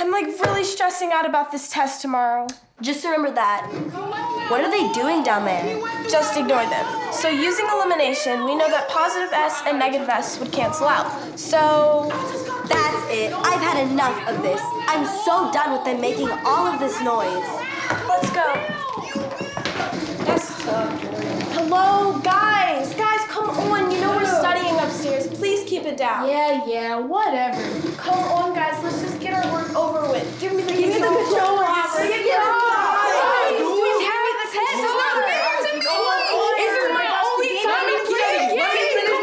I'm like really stressing out about this test tomorrow. Just remember that. What are they doing down there? Just ignore them. So using elimination, we know that positive S and negative S would cancel out. So That's it. I've had enough of this. I'm so done with them making all of this noise. let's go. Hello, guys. Guys, come on. You know we're studying upstairs. Please keep it down. Yeah, yeah, whatever. Come on, guys. Let's just get our work over with. Give me the Give me the controller. Give me the Please hand me the test. It's not fair to me. This is my only time to get. Give me the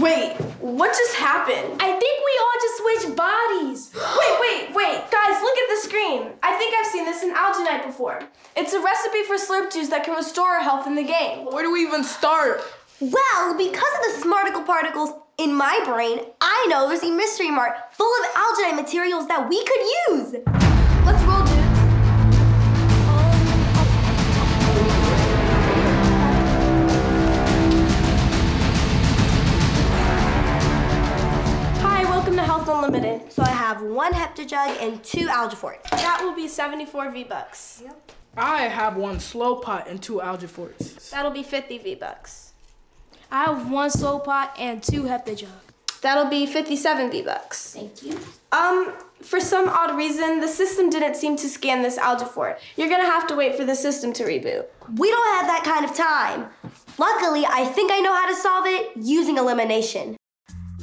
Wait, what just happened? I think we all just switched bodies. Wait, wait, wait. Guys, look at the screen. I think I've seen this in Algenite before. It's a recipe for slurp juice that can restore our health in the game. Where do we even start? Well, because of the smarticle particles in my brain, I know there's a mystery mart full of Algenite materials that we could use. Let's roll, dudes. Hi, welcome to Health Unlimited. So I have one Heptajug and two Algiforts. That will be 74 V-Bucks. Yep. I have one slow pot and two Algiforts. That'll be 50 V-Bucks. I have one soul pot and two Heptajug. That'll be 57 V-Bucks. Thank you. Um, for some odd reason, the system didn't seem to scan this Algifort. You're gonna have to wait for the system to reboot. We don't have that kind of time. Luckily, I think I know how to solve it using elimination.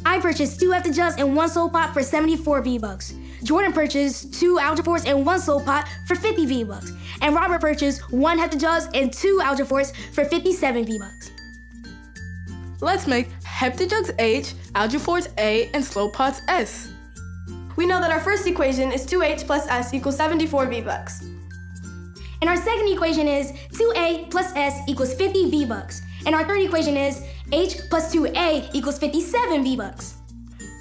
I purchased two Heptajugs and one soul pot for 74 V-Bucks. Jordan purchased two Algiforts and one soul pot for 50 V-Bucks. And Robert purchased one Heptajugs and two Algiforts for 57 V-Bucks. Let's make Heptajugs H, Algiforts A, and slow pots S. We know that our first equation is 2H plus S equals 74 V-Bucks. And our second equation is 2a plus s equals 50 V-Bucks. And our third equation is h plus 2a equals 57 V-Bucks.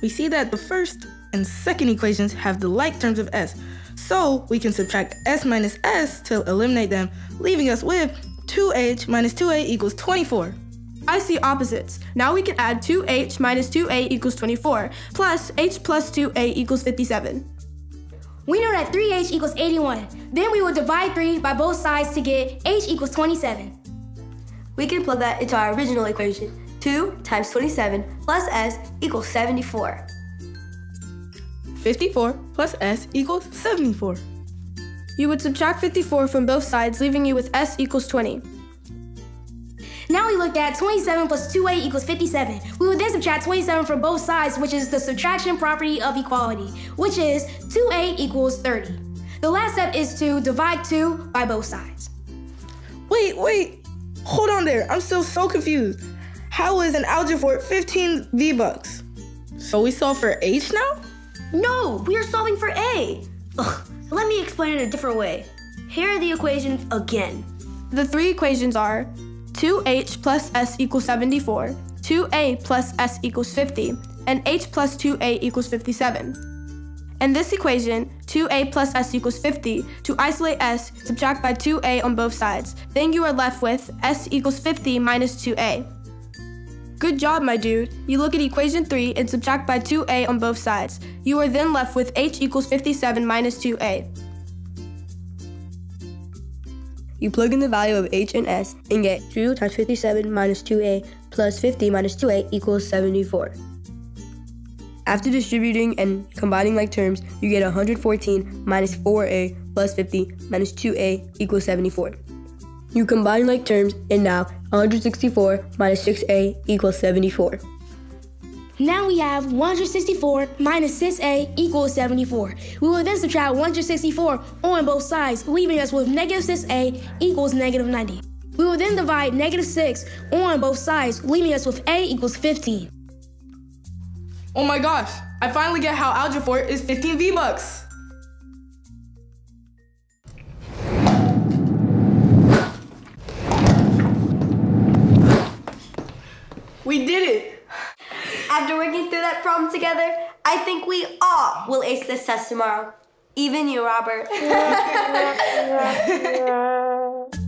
We see that the first and second equations have the like terms of S, so we can subtract S minus S to eliminate them, leaving us with 2H minus 2A equals 24. I see opposites. Now we can add 2H minus 2A equals 24, plus H plus 2A equals 57. We know that 3h equals 81. Then we will divide 3 by both sides to get h equals 27. We can plug that into our original equation. 2 times 27 plus s equals 74. 54 plus S equals 74. You would subtract 54 from both sides, leaving you with S equals 20. Now we looked at 27 plus 2a equals 57. We would then subtract 27 from both sides, which is the subtraction property of equality, which is 2a equals 30. The last step is to divide 2 by both sides. Wait, wait, hold on there. I'm still so confused. How is an Algifort 15 V-Bucks? So we solve for H now? No, we are solving for A. Ugh, let me explain it a different way. Here are the equations again. The three equations are 2H plus S equals 74, 2A plus S equals 50, and H plus 2A equals 57. In this equation, 2A plus S equals 50, to isolate S, subtract by 2A on both sides. Then you are left with S equals 50 minus 2A. Good job, my dude. You look at equation 3 and subtract by 2A on both sides. You are then left with H equals 57 minus 2A. You plug in the value of h and s and get 2 times 57 minus 2a plus 50 minus 2a equals 74. After distributing and combining like terms, you get 114 minus 4a plus 50 minus 2a equals 74. You combine like terms, and now 164 minus 6a equals 74. Now we have 164 minus 6a equals 74. We will then subtract 164 on both sides, leaving us with negative 6a equals negative 90. We will then divide negative 6 on both sides, leaving us with a equals 15. Oh my gosh, I finally get how Algifort is 15 V-Bucks. We did it! After working through that problem together, I think we all will ace this test tomorrow. Even you, Robert.